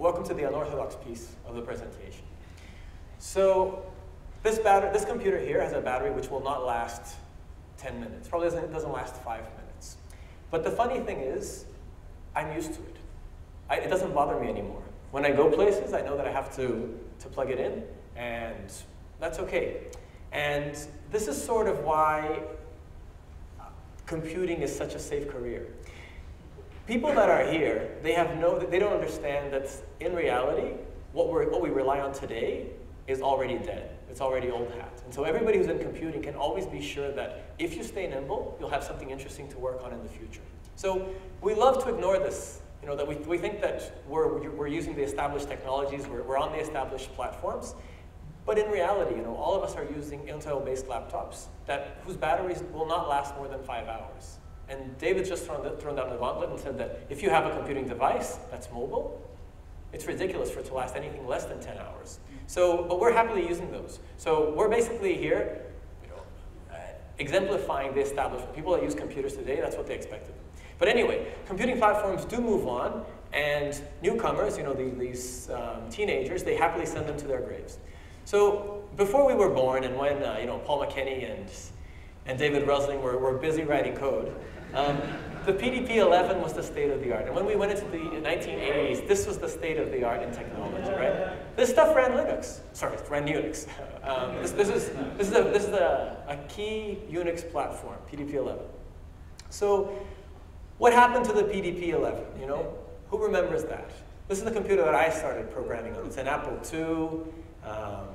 welcome to the unorthodox piece of the presentation. So this, battery, this computer here has a battery which will not last 10 minutes. Probably doesn't, doesn't last five minutes. But the funny thing is, I'm used to it. I, it doesn't bother me anymore. When I go places, I know that I have to, to plug it in, and that's okay. And this is sort of why computing is such a safe career. People that are here, they have no, they don't understand that in reality, what, we what we rely on today is already dead. It's already old hat. And so everybody who's in computing can always be sure that if you stay nimble, you'll have something interesting to work on in the future. So we love to ignore this. You know, that we, we think that we're, we're using the established technologies, we're, we're on the established platforms, but in reality, you know, all of us are using Intel-based laptops that, whose batteries will not last more than five hours. And David just thrown, thrown down the gauntlet and said that if you have a computing device that's mobile, it's ridiculous for it to last anything less than 10 hours. So, but we're happily using those. So we're basically here, you know, uh, exemplifying the establishment. People that use computers today, that's what they expected. But anyway, computing platforms do move on, and newcomers, you know, the, these um, teenagers, they happily send them to their graves. So before we were born, and when uh, you know Paul McKenney and and David Rusling were, were busy writing code, um, the PDP-11 was the state of the art. And when we went into the 1980s, this was the state of the art in technology, right? This stuff ran Linux. Sorry, ran Unix. Um, this, this, is, this is, a, this is a, a key Unix platform, PDP-11. So what happened to the PDP-11, you know? Who remembers that? This is the computer that I started programming on. It's an Apple II. Um,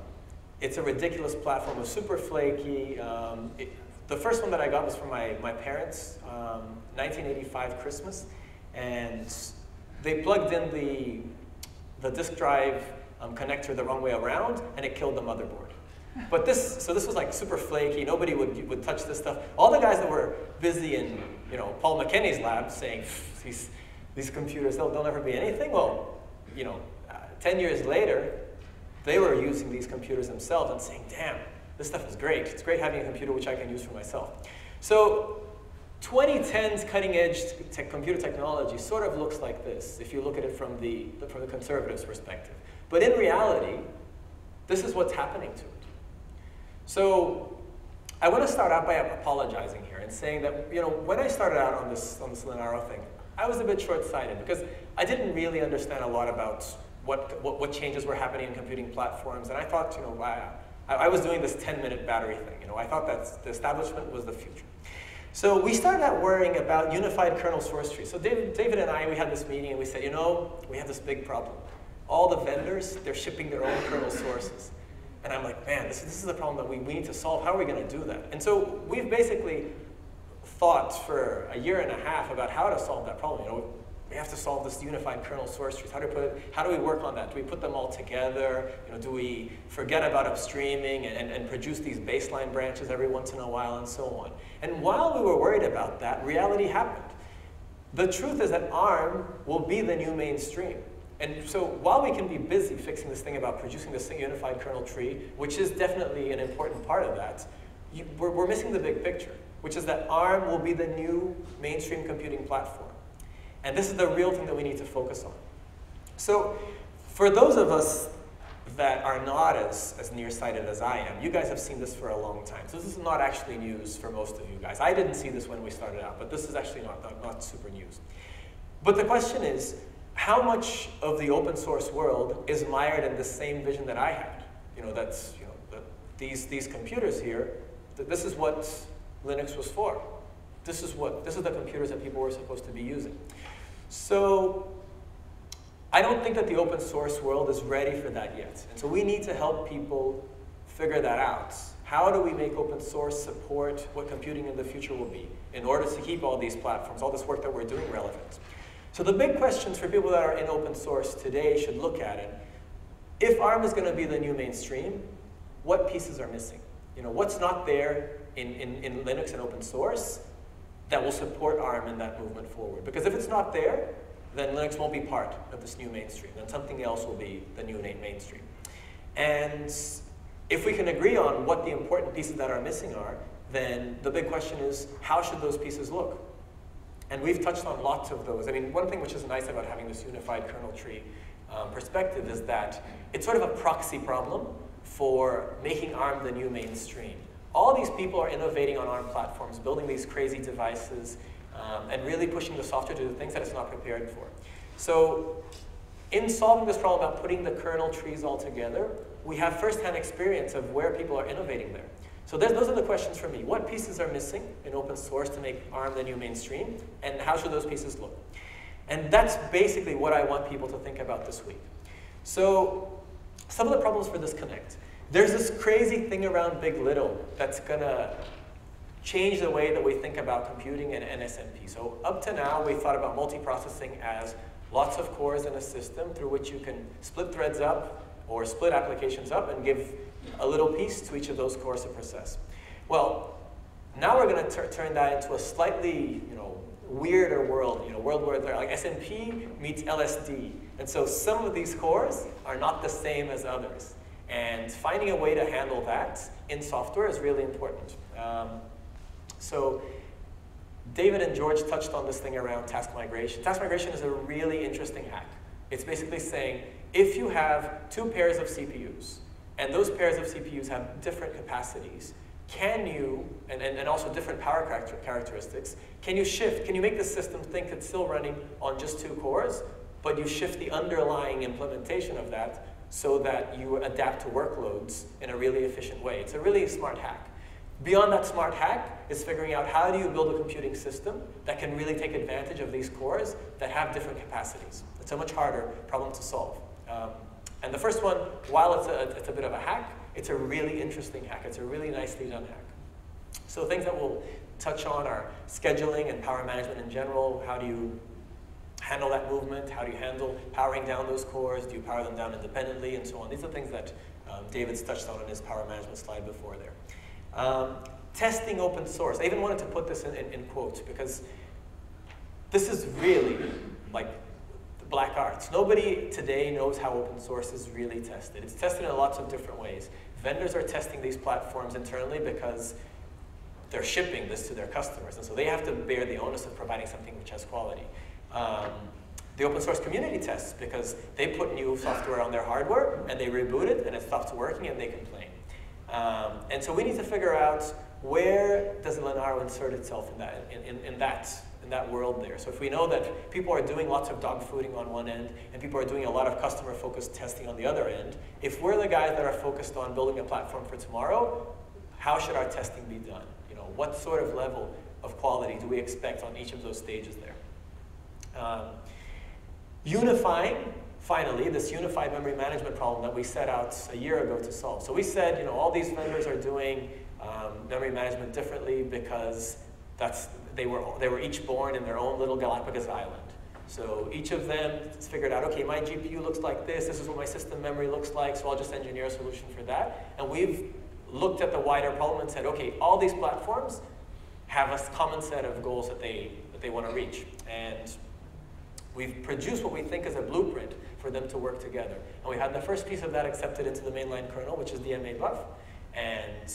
it's a ridiculous platform. It was super flaky. Um, it, the first one that I got was from my, my parents, um, 1985 Christmas, and they plugged in the, the disk drive um, connector the wrong way around, and it killed the motherboard. But this, so this was like super flaky. Nobody would, would touch this stuff. All the guys that were busy in, you know, Paul McKenney's lab saying, these, these computers, they'll, they'll never be anything. Well, you know, uh, 10 years later, they were using these computers themselves and saying, damn, this stuff is great. It's great having a computer which I can use for myself. So 2010's cutting edge te computer technology sort of looks like this, if you look at it from the, from the conservative's perspective. But in reality, this is what's happening to it. So I want to start out by apologizing here and saying that, you know, when I started out on this, on this Linaro thing, I was a bit short-sighted because I didn't really understand a lot about what, what, what, changes were happening in computing platforms. And I thought, you know, I, I was doing this 10-minute battery thing. You know, I thought that the establishment was the future. So we started out worrying about unified kernel source trees. So David, David and I, we had this meeting and we said, you know, we have this big problem. All the vendors, they're shipping their own kernel sources. And I'm like, man, this, this is the problem that we, we need to solve. How are we going to do that? And so we've basically thought for a year and a half about how to solve that problem. You know, we have to solve this unified kernel source trees. How do we put how do we work on that? Do we put them all together? You know, do we forget about upstreaming and, and, and produce these baseline branches every once in a while and so on? And while we were worried about that, reality happened. The truth is that ARM will be the new mainstream. And so while we can be busy fixing this thing about producing this unified kernel tree, which is definitely an important part of that, you, we're, we're missing the big picture, which is that ARM will be the new mainstream computing platform. And this is the real thing that we need to focus on. So for those of us that are not as, as nearsighted as I am, you guys have seen this for a long time. So this is not actually news for most of you guys. I didn't see this when we started out, but this is actually not, not, not super news. But the question is, how much of the open source world is mired in the same vision that I had? You know, that's, you know, the, these, these computers here, th this is what Linux was for. This is what, this is the computers that people were supposed to be using. So I don't think that the open source world is ready for that yet. And so we need to help people figure that out. How do we make open source support what computing in the future will be in order to keep all these platforms, all this work that we're doing relevant? So the big questions for people that are in open source today should look at it. If ARM is going to be the new mainstream, what pieces are missing? You know, what's not there in, in, in Linux and open source that will support ARM in that movement forward? Because if it's not there, then Linux won't be part of this new mainstream. Then something else will be the new mainstream. And if we can agree on what the important pieces that are missing are, then the big question is, how should those pieces look? And we've touched on lots of those. I mean, one thing which is nice about having this unified kernel tree um, perspective is that it's sort of a proxy problem for making ARM the new mainstream. All these people are innovating on ARM platforms, building these crazy devices, um, and really pushing the software to do things that it's not prepared for. So in solving this problem about putting the kernel trees all together, we have firsthand experience of where people are innovating there. So those are the questions for me. What pieces are missing in open source to make ARM the new mainstream, and how should those pieces look? And that's basically what I want people to think about this week. So some of the problems for this connect. There's this crazy thing around big.LITTLE that's gonna change the way that we think about computing and NSMP. So up to now, we thought about multiprocessing as lots of cores in a system through which you can split threads up or split applications up and give a little piece to each of those cores to process. Well, now we're going to turn that into a slightly, you know, weirder world, you know, world where like SMP meets LSD. And so some of these cores are not the same as others. And finding a way to handle that in software is really important. Um, so David and George touched on this thing around task migration. Task migration is a really interesting hack. It's basically saying, if you have two pairs of CPUs, and those pairs of CPUs have different capacities, can you, and, and, and also different power character characteristics, can you shift, can you make the system think it's still running on just two cores, but you shift the underlying implementation of that so that you adapt to workloads in a really efficient way. It's a really smart hack. Beyond that smart hack is figuring out how do you build a computing system that can really take advantage of these cores that have different capacities. It's a much harder problem to solve. Um, and the first one, while it's a, it's a bit of a hack, it's a really interesting hack. It's a really nicely done hack. So things that we'll touch on are scheduling and power management in general. How do you handle that movement? How do you handle powering down those cores? Do you power them down independently and so on? These are things that um, David's touched on in his power management slide before there. Um, testing open source. I even wanted to put this in, in, in quotes because this is really like the black arts. Nobody today knows how open source is really tested. It's tested in lots of different ways. Vendors are testing these platforms internally because they're shipping this to their customers, and so they have to bear the onus of providing something which has quality. Um, the open source community tests because they put new software on their hardware and they reboot it and it stops working and they complain. Um, and so we need to figure out where does Linaro insert itself in that, in, in, in, that, in that world there. So if we know that people are doing lots of dog fooding on one end and people are doing a lot of customer-focused testing on the other end, if we're the guys that are focused on building a platform for tomorrow, how should our testing be done? You know, what sort of level of quality do we expect on each of those stages there? Um, unifying finally, this unified memory management problem that we set out a year ago to solve. So we said, you know, all these vendors are doing um, memory management differently because that's, they, were, they were each born in their own little Galapagos island. So each of them figured out, okay, my GPU looks like this, this is what my system memory looks like, so I'll just engineer a solution for that. And we've looked at the wider problem and said, okay, all these platforms have a common set of goals that they, that they want to reach. And we've produced what we think is a blueprint for them to work together. And we had the first piece of that accepted into the mainline kernel, which is the DMA buff. And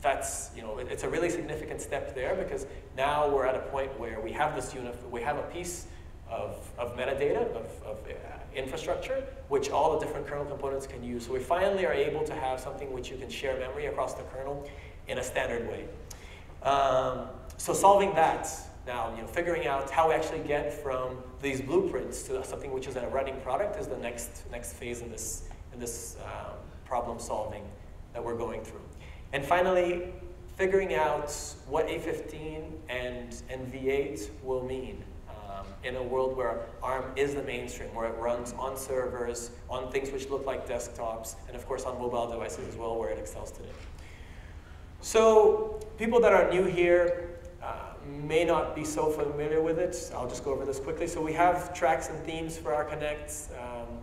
that's, you know, it's a really significant step there because now we're at a point where we have this unit, we have a piece of, of metadata, of, of uh, infrastructure, which all the different kernel components can use. So we finally are able to have something which you can share memory across the kernel in a standard way. Um, so solving that, now, you know, figuring out how we actually get from these blueprints to something which is a running product is the next, next phase in this, in this um, problem solving that we're going through. And finally, figuring out what A15 and, and V8 will mean um, in a world where ARM is the mainstream, where it runs on servers, on things which look like desktops, and of course on mobile devices as well, where it excels today. So people that are new here, may not be so familiar with it, I'll just go over this quickly. So we have tracks and themes for our connects. Um,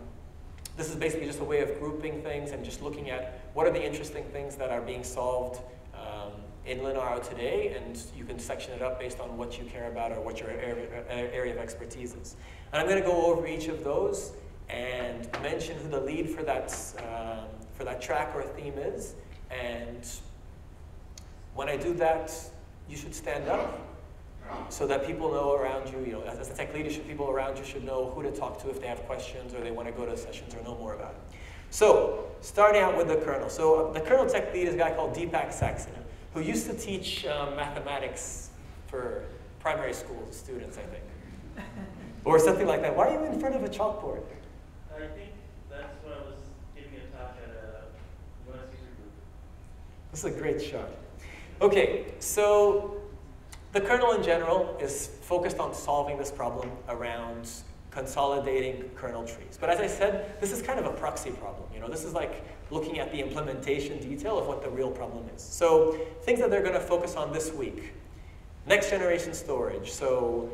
this is basically just a way of grouping things and just looking at what are the interesting things that are being solved um, in Linaro today, and you can section it up based on what you care about or what your area, area of expertise is. And I'm going to go over each of those and mention who the lead for that, um, for that track or theme is. And when I do that, you should stand up so that people know around you, you know, as a tech leadership, people around you should know who to talk to if they have questions or they want to go to sessions or know more about it. So, starting out with the kernel. So, uh, the kernel tech lead is a guy called Deepak Saxena, who used to teach um, mathematics for primary school students, I think. or something like that. Why are you in front of a chalkboard? I think that's what I was giving a talk at a UNS group. This is a great shot. Okay, so the kernel in general is focused on solving this problem around consolidating kernel trees. But as I said, this is kind of a proxy problem. You know, this is like looking at the implementation detail of what the real problem is. So things that they're going to focus on this week. Next generation storage. So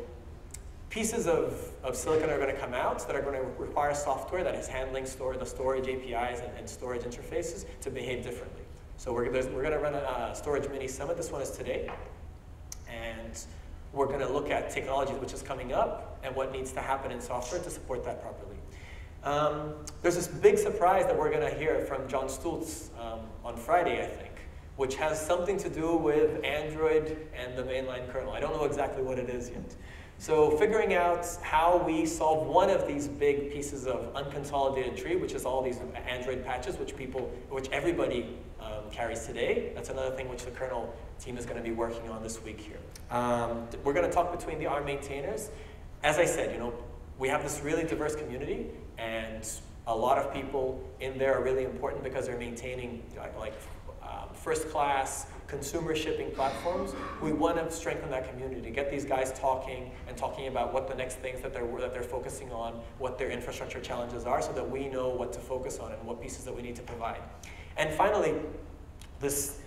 pieces of, of silicon are going to come out that are going to require software that is handling store, the storage APIs and, and storage interfaces to behave differently. So we're, we're going to run a uh, storage mini summit. This one is today. And we're going to look at technologies which is coming up and what needs to happen in software to support that properly. Um, there's this big surprise that we're going to hear from John Stultz um, on Friday, I think, which has something to do with Android and the mainline kernel. I don't know exactly what it is yet. So figuring out how we solve one of these big pieces of unconsolidated tree, which is all these Android patches, which people, which everybody um, carries today. That's another thing which the kernel team is going to be working on this week here. Um, we're going to talk between the ARM maintainers. As I said, you know, we have this really diverse community, and a lot of people in there are really important because they're maintaining like um, first class consumer shipping platforms, we want to strengthen that community, get these guys talking and talking about what the next things that they're, that they're focusing on, what their infrastructure challenges are so that we know what to focus on and what pieces that we need to provide. And finally, this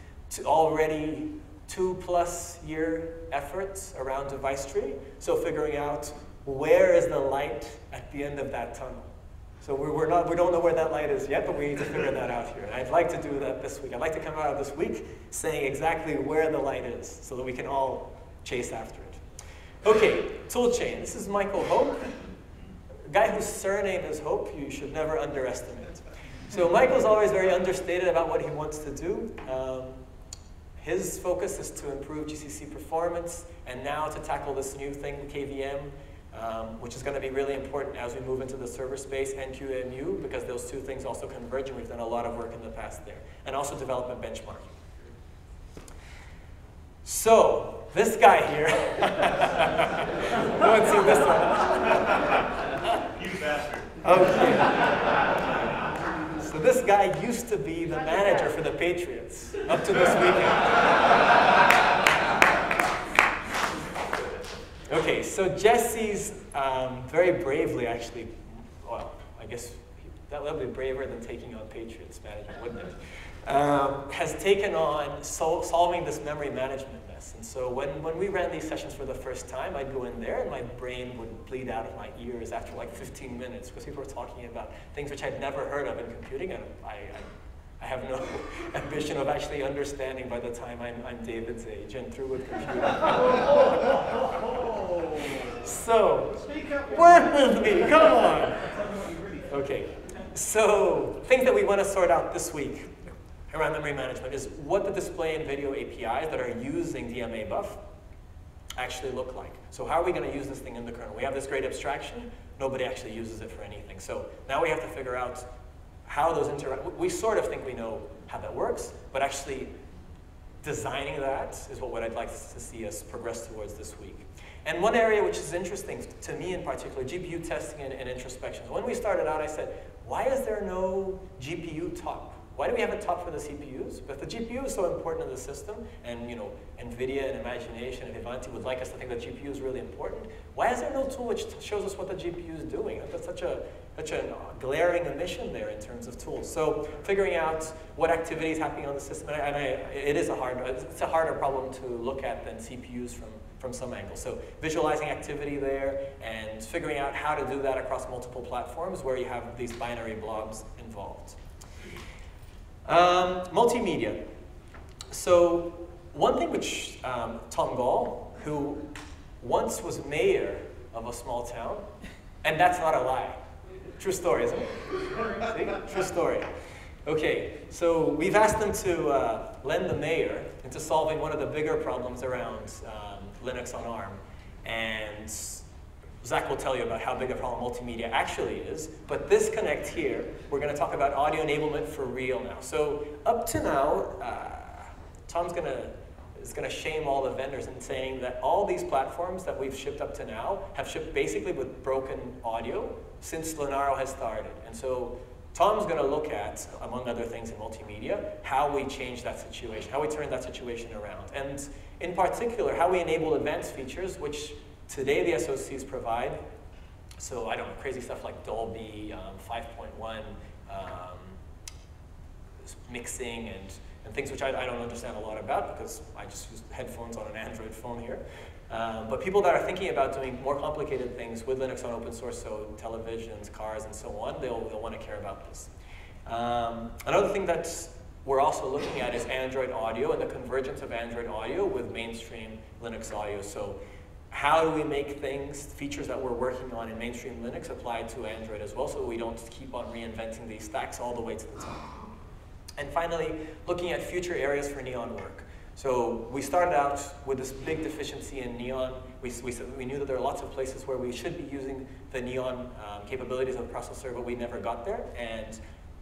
already two plus year effort around device tree, so figuring out where is the light at the end of that tunnel. So we're, we're not, we don't know where that light is yet, but we need to figure that out here. And I'd like to do that this week. I'd like to come out of this week saying exactly where the light is so that we can all chase after it. Okay, toolchain. This is Michael Hope, a guy whose surname is Hope. You should never underestimate. So Michael's always very understated about what he wants to do. Um, his focus is to improve GCC performance and now to tackle this new thing, KVM, um, which is going to be really important as we move into the server space and QEMU because those two things also converge and we've done a lot of work in the past there. And also development benchmarking. So, this guy here, no one's seen this one. You bastard. Okay. So this guy used to be the manager for the Patriots up to this weekend. Okay, so Jesse's um, very bravely actually, well, I guess that would be braver than taking on Patriots management, wouldn't it? Um, has taken on sol solving this memory management mess. And so when, when we ran these sessions for the first time, I'd go in there and my brain would bleed out of my ears after like 15 minutes because people were talking about things which I'd never heard of in computing and I, I I have no ambition of actually understanding by the time I'm, I'm David's age and through with computing. so, work with me, come on. Okay, so things that we want to sort out this week around memory management is what the display and video APIs that are using DMA buff actually look like. So how are we going to use this thing in the kernel? We have this great abstraction, nobody actually uses it for anything. So now we have to figure out how those interact. We sort of think we know how that works, but actually designing that is what I'd like to see us progress towards this week. And one area which is interesting to me in particular, GPU testing and, and introspection. When we started out, I said, why is there no GPU top? Why do we have a top for the CPUs? But the GPU is so important in the system, and you know, NVIDIA and Imagination and Vivante would like us to think that GPU is really important. Why is there no tool which shows us what the GPU is doing? That's such a such a glaring omission there in terms of tools. So figuring out what activity is happening on the system, and, I, and I, it is a hard, it's a harder problem to look at than CPUs from, from some angles. So visualizing activity there and figuring out how to do that across multiple platforms where you have these binary blobs involved. Um, multimedia. So one thing which um, Tom Gall, who once was mayor of a small town, and that's not a lie, True story, isn't it? True story. Okay, so we've asked them to uh, lend the mayor into solving one of the bigger problems around um, Linux on ARM. And Zach will tell you about how big a problem multimedia actually is. But this connect here, we're going to talk about audio enablement for real now. So up to now, uh, Tom's going to is going to shame all the vendors in saying that all these platforms that we've shipped up to now have shipped basically with broken audio since Linaro has started. And so Tom's going to look at, among other things in multimedia, how we change that situation, how we turn that situation around. And in particular, how we enable advanced features, which today the SOCs provide. So I don't know, crazy stuff like Dolby um, 5.1 um, mixing and, and things which I, I don't understand a lot about because I just use headphones on an Android phone here. Um, but people that are thinking about doing more complicated things with Linux on open source, so televisions, cars, and so on, they'll, they'll want to care about this. Um, another thing that we're also looking at is Android audio and the convergence of Android audio with mainstream Linux audio. So how do we make things, features that we're working on in mainstream Linux apply to Android as well so we don't keep on reinventing these stacks all the way to the top. And finally, looking at future areas for Neon work. So we started out with this big deficiency in Neon. We, we, we knew that there are lots of places where we should be using the Neon um, capabilities of the processor, but we never got there. And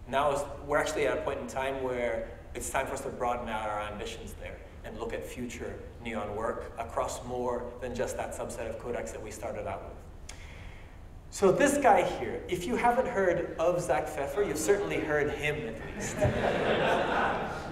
now we're actually at a point in time where it's time for us to broaden out our ambitions there and look at future Neon work across more than just that subset of codecs that we started out with. So this guy here, if you haven't heard of Zach Pfeffer, you've certainly heard him at least.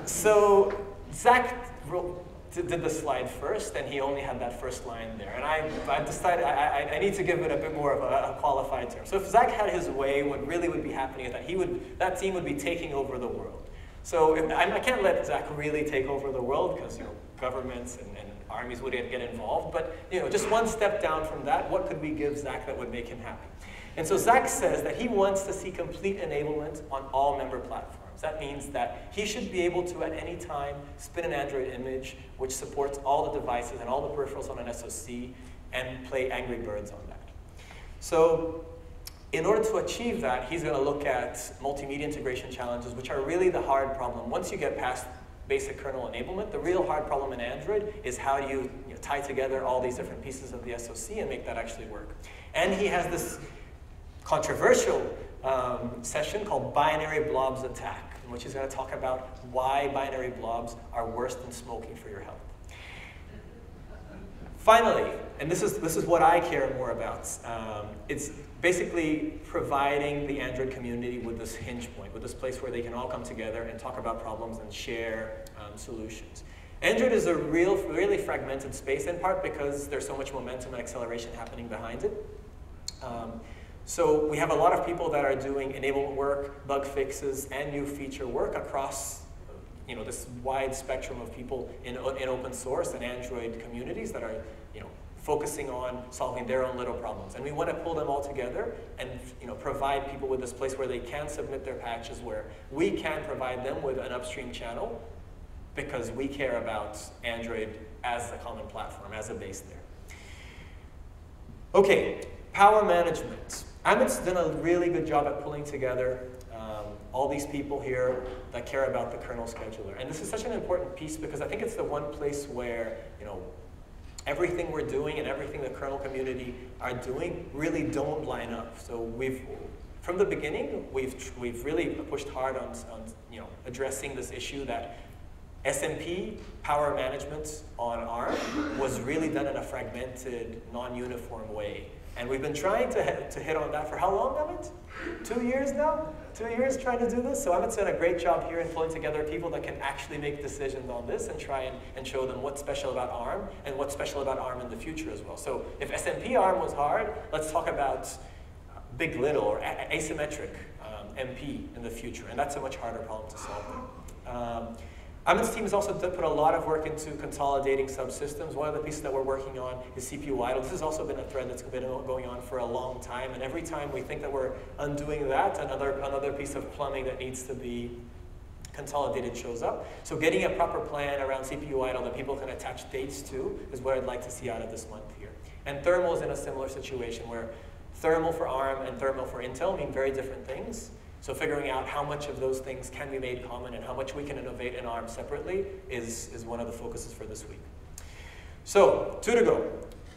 so Zach wrote, did the slide first, and he only had that first line there. And I, I decided I, I, need to give it a bit more of a, a, qualified term. So if Zach had his way, what really would be happening is that he would, that team would be taking over the world. So I can't let Zach really take over the world because you know governments and, and armies would get involved. But you know, just one step down from that, what could we give Zach that would make him happy? And so Zach says that he wants to see complete enablement on all member platforms. That means that he should be able to, at any time, spin an Android image which supports all the devices and all the peripherals on an SoC and play Angry Birds on that. So in order to achieve that, he's going to look at multimedia integration challenges, which are really the hard problem. Once you get past basic kernel enablement, the real hard problem in Android is how do you, you know, tie together all these different pieces of the SoC and make that actually work. And he has this controversial um, session called Binary Blobs Attack in which he's going to talk about why binary blobs are worse than smoking for your health. Finally, and this is, this is what I care more about, um, it's basically providing the Android community with this hinge point, with this place where they can all come together and talk about problems and share um, solutions. Android is a real, really fragmented space, in part because there's so much momentum and acceleration happening behind it. Um, so we have a lot of people that are doing enablement work, bug fixes, and new feature work across you know, this wide spectrum of people in, in open source and Android communities that are focusing on solving their own little problems. And we want to pull them all together and you know, provide people with this place where they can submit their patches, where we can provide them with an upstream channel because we care about Android as a common platform, as a base there. Okay, power management. Amit's done a really good job at pulling together um, all these people here that care about the kernel scheduler. And this is such an important piece because I think it's the one place where, you know, everything we're doing and everything the kernel community are doing really don't line up. So we've, from the beginning, we've, we've really pushed hard on, on you know, addressing this issue that SMP power management on ARM was really done in a fragmented, non-uniform way. And we've been trying to hit, to hit on that for how long, Amit? Two years now? Two years trying to do this? So Amit's done a great job here in pulling together people that can actually make decisions on this and try and, and show them what's special about ARM and what's special about ARM in the future as well. So if SMP ARM was hard, let's talk about big.LITTLE or asymmetric um, MP in the future. And that's a much harder problem to solve. Um, Amit's team has also put a lot of work into consolidating subsystems. One of the pieces that we're working on is CPU idle. This has also been a thread that's been going on for a long time, and every time we think that we're undoing that, another, another piece of plumbing that needs to be consolidated shows up. So getting a proper plan around CPU idle that people can attach dates to is what I'd like to see out of this month here. And thermal is in a similar situation where thermal for ARM and thermal for Intel mean very different things. So figuring out how much of those things can be made common and how much we can innovate in ARM separately is, is one of the focuses for this week. So, two to go,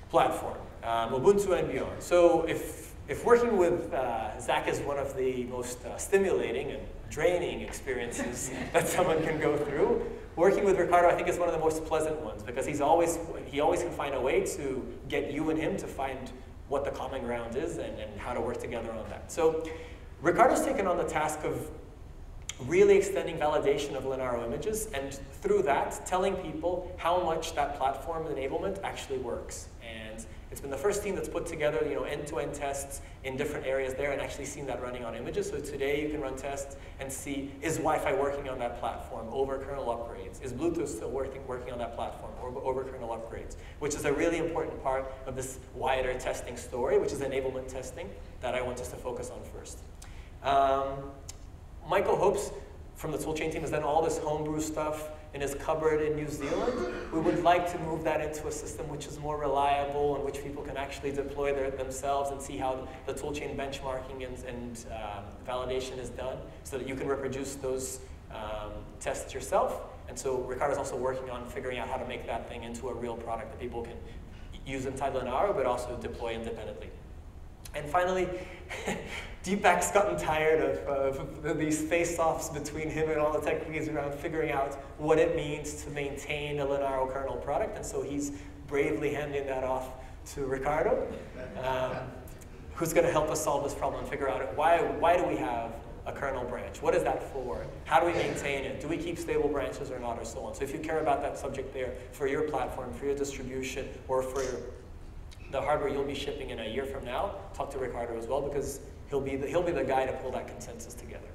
platform, um, Ubuntu and beyond. So if, if working with uh, Zach is one of the most uh, stimulating and draining experiences that someone can go through, working with Ricardo I think is one of the most pleasant ones because he's always, he always can find a way to get you and him to find what the common ground is and, and how to work together on that. So Ricardo's taken on the task of really extending validation of Linaro images, and through that, telling people how much that platform enablement actually works. And it's been the first team that's put together, you know, end-to-end -end tests in different areas there and actually seen that running on images. So today you can run tests and see, is Wi-Fi working on that platform over kernel upgrades? Is Bluetooth still working, working on that platform over kernel upgrades? Which is a really important part of this wider testing story, which is enablement testing that I want us to focus on first. Um, Michael hopes from the toolchain team has done all this homebrew stuff in his cupboard in New Zealand. We would like to move that into a system which is more reliable and which people can actually deploy their, themselves and see how the toolchain benchmarking and, and um, validation is done so that you can reproduce those um, tests yourself. And so Ricardo's also working on figuring out how to make that thing into a real product that people can use inside Linaro but also deploy independently. And finally, Deepak's gotten tired of, of these face-offs between him and all the tech leads around figuring out what it means to maintain a Linaro kernel product, and so he's bravely handing that off to Ricardo, um, who's going to help us solve this problem and figure out why, why do we have a kernel branch? What is that for? How do we maintain it? Do we keep stable branches or not, or so on? So if you care about that subject there for your platform, for your distribution, or for your the hardware you'll be shipping in a year from now, talk to Ricardo as well because he'll be the, he'll be the guy to pull that consensus together.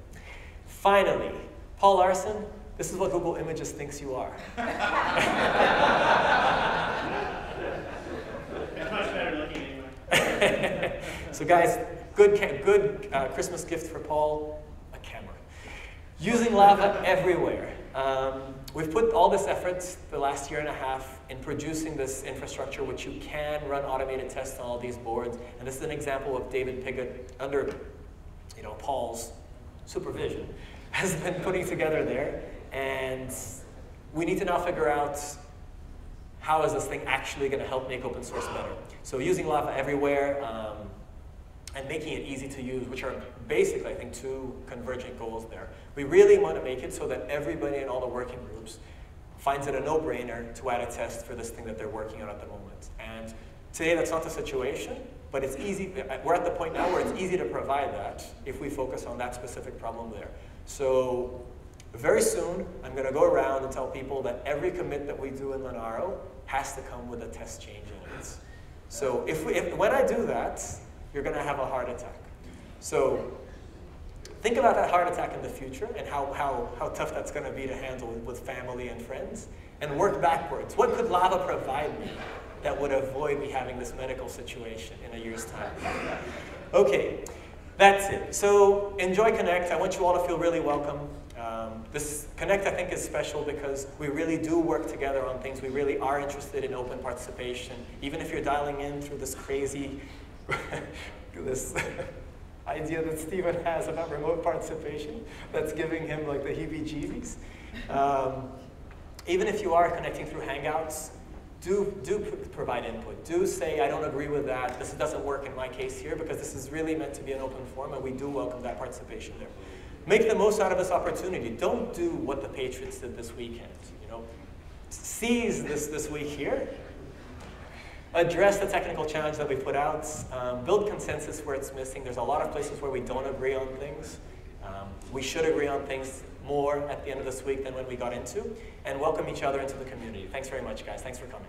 Finally, Paul Larson, this is what Google Images thinks you are. so guys, good, good uh, Christmas gift for Paul, a camera. Using Lava everywhere. Um, we've put all this effort the last year and a half in producing this infrastructure which you can run automated tests on all these boards. And this is an example of David Pigott under you know, Paul's supervision has been putting together there. And we need to now figure out how is this thing actually going to help make open source better. So using Lava everywhere, um, and making it easy to use, which are basically, I think, two convergent goals there. We really want to make it so that everybody in all the working groups finds it a no-brainer to add a test for this thing that they're working on at the moment. And today, that's not the situation, but it's easy. We're at the point now where it's easy to provide that if we focus on that specific problem there. So very soon, I'm going to go around and tell people that every commit that we do in Linaro has to come with a test change in it. So if, we, if when I do that, you're going to have a heart attack. So think about that heart attack in the future and how, how, how tough that's going to be to handle with family and friends, and work backwards. What could lava provide me that would avoid me having this medical situation in a year's time? Okay, that's it. So enjoy Connect. I want you all to feel really welcome. Um, this Connect, I think, is special because we really do work together on things. We really are interested in open participation. Even if you're dialing in through this crazy this idea that Stephen has about remote participation that's giving him like the heebie-jeebies. Um, even if you are connecting through Hangouts, do, do provide input. Do say, I don't agree with that. This doesn't work in my case here because this is really meant to be an open forum and we do welcome that participation there. Make the most out of this opportunity. Don't do what the Patriots did this weekend. You know, Seize this, this week here address the technical challenge that we put out, um, build consensus where it's missing. There's a lot of places where we don't agree on things. Um, we should agree on things more at the end of this week than when we got into, and welcome each other into the community. Thanks very much, guys. Thanks for coming.